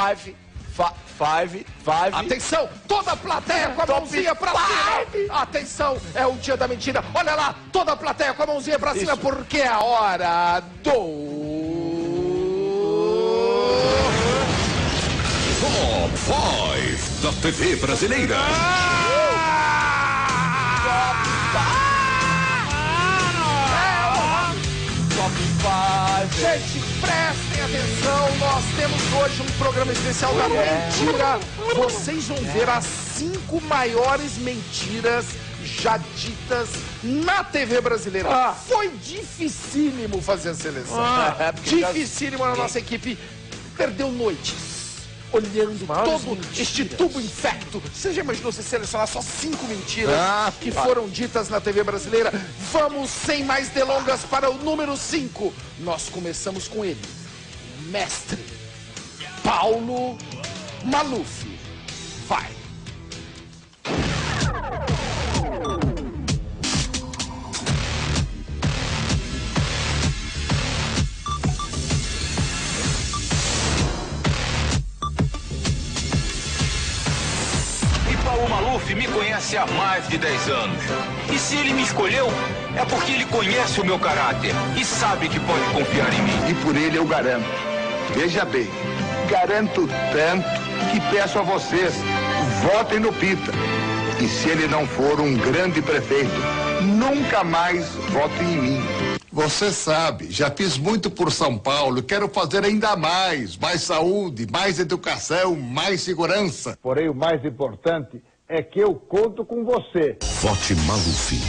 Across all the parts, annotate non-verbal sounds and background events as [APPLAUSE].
Five, fi- five, five. Atenção, toda a plateia com a Top mãozinha pra cima. Atenção, é o dia da mentira. Olha lá, toda a plateia com a mãozinha pra cima, Isso. porque é a hora do... Top 5 da TV brasileira. Top temos hoje um programa especial da mentira. Vocês vão ver as cinco maiores mentiras já ditas na TV brasileira. Ah. Foi dificílimo fazer a seleção. é, porque já- dificílimo a nossa equipe perdeu noites. Olhando maiores todo mentiras. este tubo infecto. Você já imaginou você selecionar só cinco mentiras Ah, que vai. foram ditas na TV brasileira? Vamos, sem mais delongas, para o número 5. Nós começamos com ele, mestre Paulo Maluf. Vai. E Paulo Maluf me conhece há mais de 10 anos. E se ele me escolheu, é porque ele conhece o meu caráter e sabe que pode confiar em mim. E por ele eu garanto. Veja bem, garanto tanto que peço a vocês, votem no Pita. E se ele não for um grande prefeito, nunca mais votem em mim. Você sabe, já fiz muito por São Paulo, quero fazer ainda mais. Mais saúde, mais educação, mais segurança. Porém, o mais importante é que eu conto com você. Vote Maluf.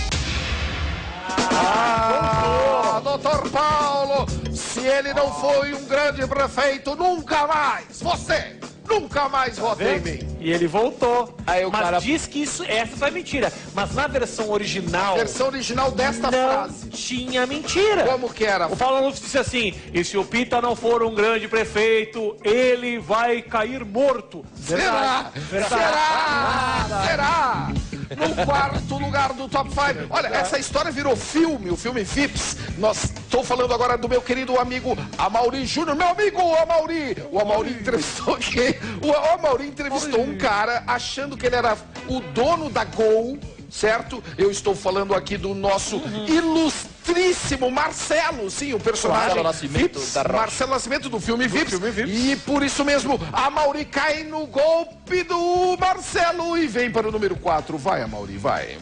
Ah, doutor Paulo, se ele não foi um grande prefeito, nunca mais, você, nunca mais vota em mim. E ele voltou. Aí o mas cara- diz que isso, essa foi mentira. Mas na versão original, Versão original desta não frase. tinha mentira. Como que era? O Paulo Maluf disse assim: e se o Pita não for um grande prefeito, ele vai cair morto. Será? Será? Será? No quarto lugar do top 5. Olha, essa história virou filme, o filme Vips. Nós estou falando agora do meu querido amigo Amauri Júnior. Meu amigo Amauri. O Amauri entrevistou quem? O Amauri entrevistou um cara achando que ele era o dono da Gol. Certo? Eu estou falando aqui do nosso ilustríssimo Marcelo, sim, o personagem Marcelo Nascimento Vips. Marcelo Nascimento do filme Vips. E por isso mesmo, a Mauri cai no golpe do Marcelo e vem para o número 4. Vai, Mauri, vai.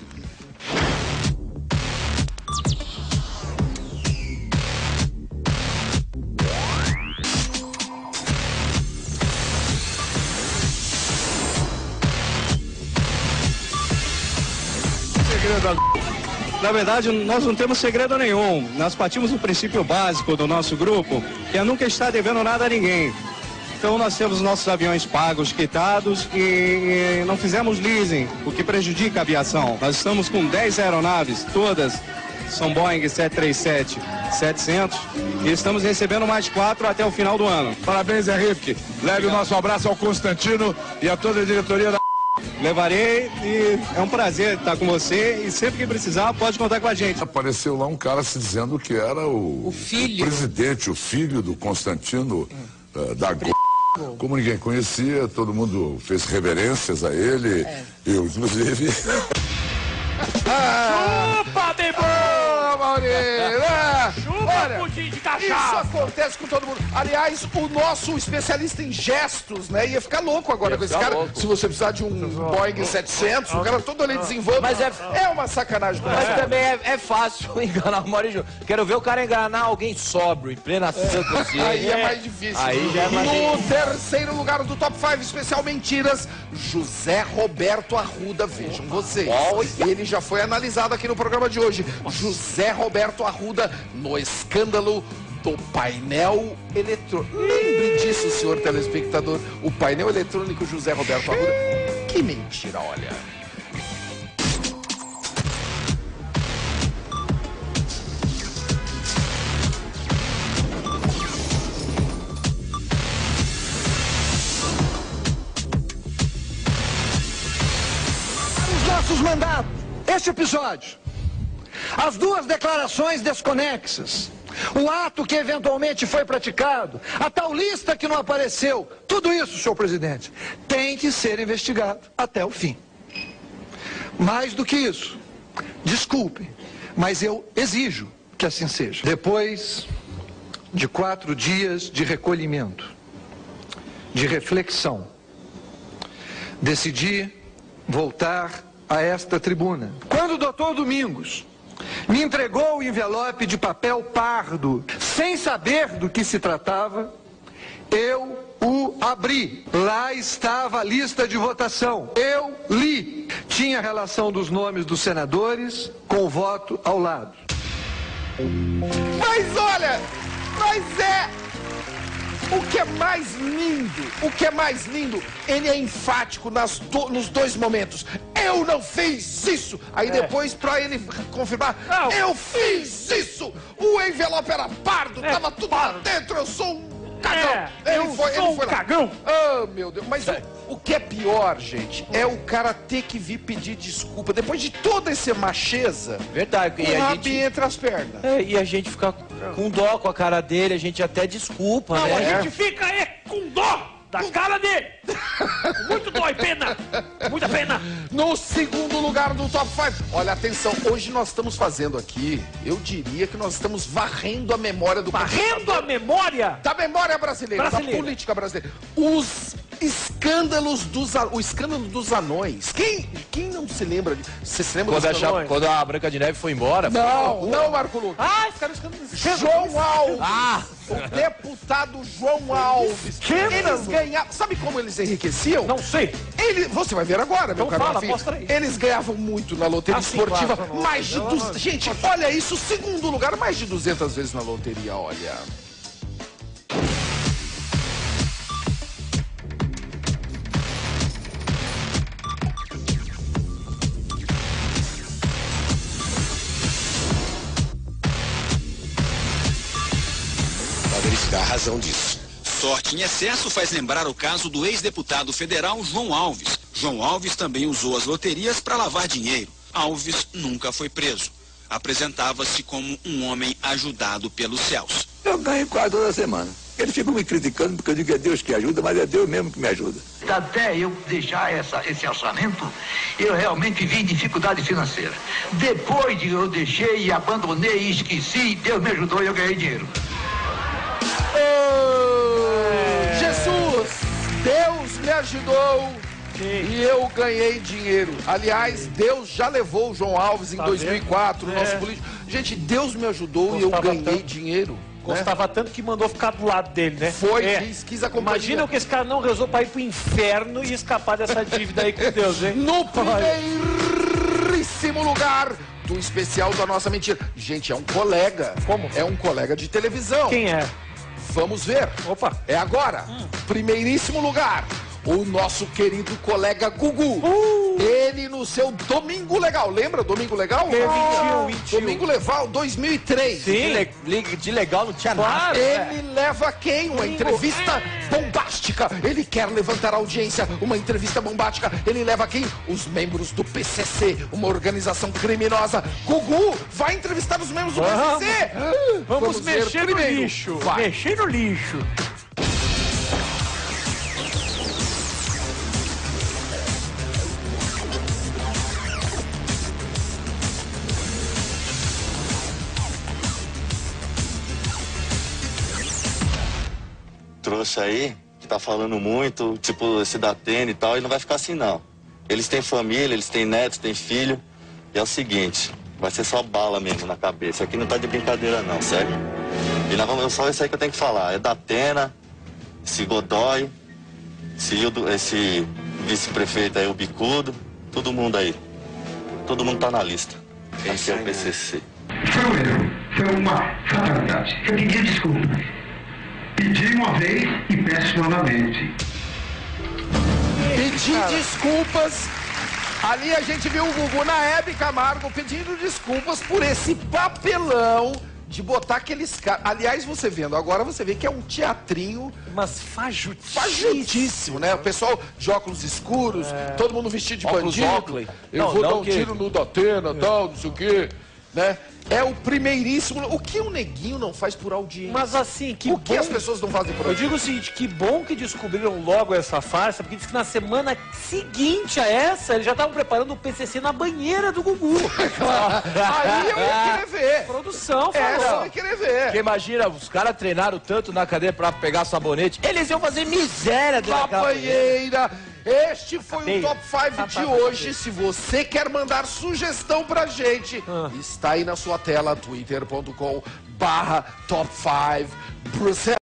[LAUGHS] Na verdade, nós não temos segredo nenhum. Nós partimos do princípio básico do nosso grupo, que é nunca estar devendo nada a ninguém. Então nós temos nossos aviões pagos, quitados e, e não fizemos leasing, o que prejudica a aviação. Nós estamos com 10 aeronaves, todas são Boeing 737-700 e estamos recebendo mais quatro até o final do ano. Parabéns, Henrique. Leve o nosso abraço ao Constantino e a toda a diretoria da. Levarei e é um prazer estar com você e sempre que precisar pode contar com a gente. Apareceu lá um cara se dizendo que era o, filho. presidente, o filho do Constantino eh, da Go. Como ninguém conhecia, todo mundo fez reverências a ele. Eu, inclusive. [LAUGHS] Chupa, Olha, pudim de Isso acontece com todo mundo. Aliás, o nosso especialista em gestos, né? Ia ficar louco agora Ia com esse cara. louco. Se você precisar de um Boeing 700, o cara todo ali desenvolve. Mas é- é uma sacanagem Mas também é, é fácil [LAUGHS] enganar o Mauri Júnior. Quero ver o cara enganar alguém sóbrio, em plena sã [LAUGHS] consciência. Aí é mais difícil. Aí já é mais No terceiro lugar do Top 5 Especial Mentiras, José Roberto Arruda. Vejam vocês. Ele já foi analisado aqui no programa de hoje. José Roberto Arruda no escândalo do painel eletrônico. Lembre disso, senhor telespectador. O painel eletrônico José Roberto Arruda. Que mentira, olha. os nossos mandatos. Este episódio. As duas declarações desconexas. O ato que eventualmente foi praticado, a tal lista que não apareceu, tudo isso, senhor presidente, tem que ser investigado até o fim. Mais do que isso, desculpe, mas eu exijo que assim seja. Depois de quatro dias de recolhimento, de reflexão, decidi voltar a esta tribuna. Quando o doutor Domingos me entregou o envelope de papel pardo, sem saber do que se tratava, eu o abri. Lá estava a lista de votação. Eu li. Tinha a relação dos nomes dos senadores com o voto ao lado. Mas olha, mas é o que é mais lindo, o que é mais lindo, ele é enfático nas do- nos dois momentos. Eu não fiz isso. Aí depois, pra ele confirmar, eu fiz isso. O envelope era pardo, tava tudo lá dentro. Eu sou um cagão. É, ele eu foi, sou ele um lá. cagão. Ah, meu Deus. Mas o, o que é pior, gente, é o cara ter que vir pedir desculpa depois de toda essa macheza. Verdade. O E a rabo gente, entre as pernas. é, e a gente fica com dó com a cara dele, a gente até desculpa, Não, né? a gente fica é, com dó da cara dele. Muito dó e pena. Muita pena. No segundo lugar do top 5. Olha, atenção, hoje nós estamos fazendo aqui, eu diria que nós estamos varrendo a memória do Varrendo a memória da memória brasileira, Brasileira. da política brasileira. Os escândalos dos a- o escândalo dos anões. Quem, quem não se lembra? de- Você se lembra Quando a, dos anões? quando a Branca de Neve foi embora. Não, não, Marco Lucas. Ah, esse cara escândalo. João Alves. Ah! O deputado João Alves. Eles ganhavam. Sabe como eles enriqueciam? Não sei. Ele, você vai ver agora, meu Então caro fala, Rafinha. mostra aí. Eles ganhavam muito na loteria Ah, sim, esportiva. claro, mais de não. Gente, olha isso, segundo lugar, mais de 200 vezes na loteria, olha. Para verificar a razão disso. Sorte em excesso faz lembrar o caso do ex-deputado federal João Alves. João Alves também usou as loterias para lavar dinheiro. Alves nunca foi preso. Apresentava-se como um homem ajudado pelos céus. Eu ganho quase toda semana. Eles ficam me criticando porque eu digo que é Deus que ajuda, mas é Deus mesmo que me ajuda. Até eu deixar essa, esse orçamento, eu realmente vi dificuldade financeira. Depois de eu deixei e abandonei e esqueci, Deus me ajudou e eu ganhei dinheiro. Ajudou e eu ganhei dinheiro. Aliás, Deus já levou o João Alves em Tá 2004, vendo? o nosso É. político. Gente, Deus me ajudou e eu Gostava ganhei tanto. dinheiro. né? Gostava tanto que mandou ficar do lado dele, né? Foi, quis- quis a companhia. Imagina o que esse cara não rezou pra ir pro inferno e escapar dessa dívida aí com Deus, hein? No primeiríssimo lugar do especial da nossa mentira. Gente, é um colega. Como? É um colega de televisão. Quem é? Vamos ver. Opa. É agora. Primeiríssimo lugar. O nosso querido colega Gugu. Ele no seu Domingo Legal. Lembra Domingo Legal? É, 21, Ah, 21. Domingo Legal 2003. De, le- li- de legal não tinha Claro. nada. Ele leva quem? Uma entrevista bombástica. Ele quer levantar a audiência. Uma entrevista bombástica. Ele leva quem? Os membros do PCC, uma organização criminosa. Gugu vai entrevistar os membros do Vamos. PCC. Vamos, ver mexer primeiro. no lixo. Vai. Mexer no lixo. Trouxa aí, que tá falando muito, tipo, esse da Atene e tal, e não vai ficar assim não. Eles têm família, eles têm netos, têm filho, e é o seguinte, vai ser só bala mesmo na cabeça. Aqui não tá de brincadeira não, sério. E nós vamos, só isso aí que eu tenho que falar. É da Atena, esse Godoy, esse, esse vice-prefeito aí, o Bicudo, todo mundo aí. Todo mundo tá na lista. Aqui é o PCC. Foi um erro, foi uma fatalidade. Eu pedi desculpa. Pedi uma vez e peço novamente. Pedir desculpas. Ali a gente viu o Gugu na Hebe Camargo pedindo desculpas por esse papelão de botar aqueles caras. Aliás, você vendo agora, você vê que é um teatrinho. Mas fajutice. Fajutíssimo, né? O pessoal de óculos escuros, todo mundo vestido de Óculos bandido. Oakley. Eu Não, vou não dar um que- tiro no Datena, tal, não sei o quê. Né? É o primeiríssimo. O que o neguinho não faz por audiência? Mas assim, que O que bom- as pessoas não fazem por Eu audiência? digo o seguinte, que bom que descobriram logo essa farsa, porque diz que na semana seguinte a essa, eles já estavam preparando o PCC na banheira do Gugu. [LAUGHS] Aí eu ia querer ver. Produção, falou. ia querer ver. Porque imagina, os caras treinaram tanto na cadeia pra pegar sabonete, eles iam fazer miséria daquela Companheira, este foi Cadeia. o Top 5 de hoje. Se você quer mandar sugestão pra gente, está aí na sua tela, twitter.com barra Top 5 Bruxelas.